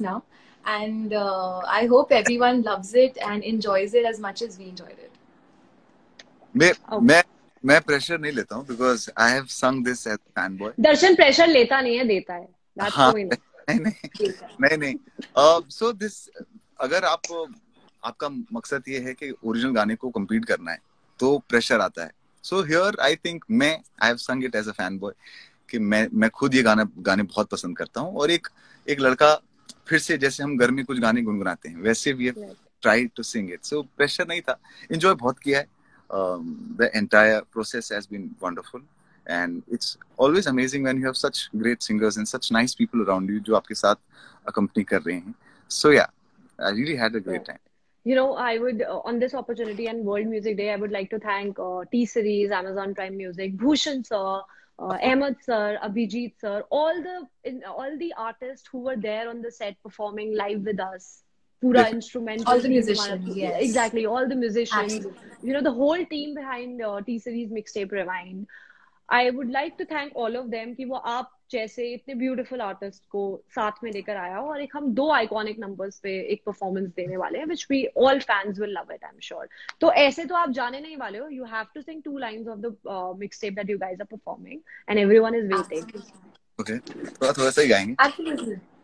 now. And uh, I hope everyone loves it and enjoys it as much as we enjoyed it. मैं मैं मैं pressure नहीं लेता हूँ because I have sung this as fan boy Darshan pressure लेता नहीं है देता है। हाँ, नहीं। नहीं नहीं नहीं सो दिस अगर आप आपका मकसद ये है कि ओरिजिनल गाने को कम्पीट करना है तो प्रेशर आता है। सो हियर आई थिंक मैं I have sung it as a fan boy कि मैं मैं खुद ये गाना गाने बहुत पसंद करता हूँ। और एक एक लड़का फिर से जैसे हम घर में कुछ गाने गुनगुनाते हैं वैसे भी try to sing it so pressure नहीं था। एंजॉय बहुत किया है। The entire process has been wonderful and it's always amazing when you have such great singers and such nice people around you जो आपके साथ अकम्पनी कर रहे हैं। So yeah I really had a great time you know, I would, uh, on this opportunity and World Music Day, I would like to thank uh, T Series, Amazon Prime Music, Bhushan sir, uh, Ahmed sir, Abhijit sir, all the in, all the artists who were there on the set performing live with us. Pura yes. instrumental. All the musicians, yes. Exactly, all the musicians. Absolutely. You know, the whole team behind uh, T Series Mixtape Rewind. I would like to thank all of them कि वो आप जैसे इतने beautiful artist को साथ में लेकर आया हो और एक हम दो आइकॉनिक नंबर्स पे एक परफॉर्मेंस देने वाले हैं which we all fans will love it I am sure तो ऐसे तो आप जाने नहीं वाले हो you have to sing two lines of the mixtape that you guys are performing and everyone is waiting okay थोड़ा थोड़ा सा ही गाएँगे?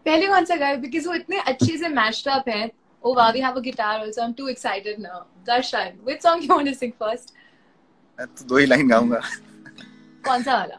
पहले कौन सा गाए? बिकॉज़ वो इतने अच्छे से मैच्ड अप है। Oh wow, we have a guitar also. I'm too excited now. Darshan, which song you want to sing first? मैं तो दो ही लाइन गाऊँगा। कौन सा वाला?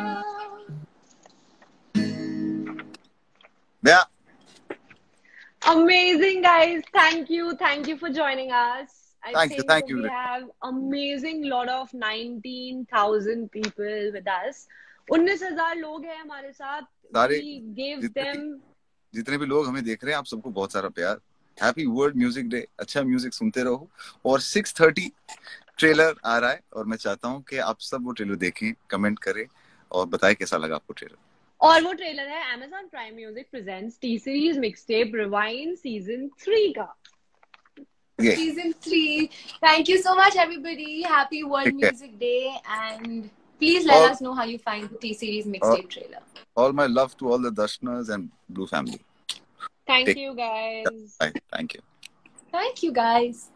Amazing, guys. Thank you. Thank you for joining us. I thank you. Thank you. We have amazing lot of 19,000 people with us. उन्नीस हज़ार लोग हैं हमारे साथ सारे gave them जितने भी लोग हमें देख रहे हैं आप सबको बहुत सारा प्यार हैप्पी वर्ल्ड म्यूज़िक डे अच्छा म्यूज़िक सुनते रहो और 6:30 ट्रेलर आ रहा है और मैं चाहता हूँ कि आप सब वो ट्रेलर देखें कमेंट करें और बताएँ कैसा लगा आपको ट्रेलर और वो ट्रेलर है Amazon Prime Music presents T series mixtape Rewind season 3 का Okay. Season 3. Thank you so much, everybody. Happy World Music Day. And please let all, us know how you find the T Series mixtape trailer. All my love to all the Darshaners and Blue family. Thank Take, you, guys. Thank you. Thank you, guys.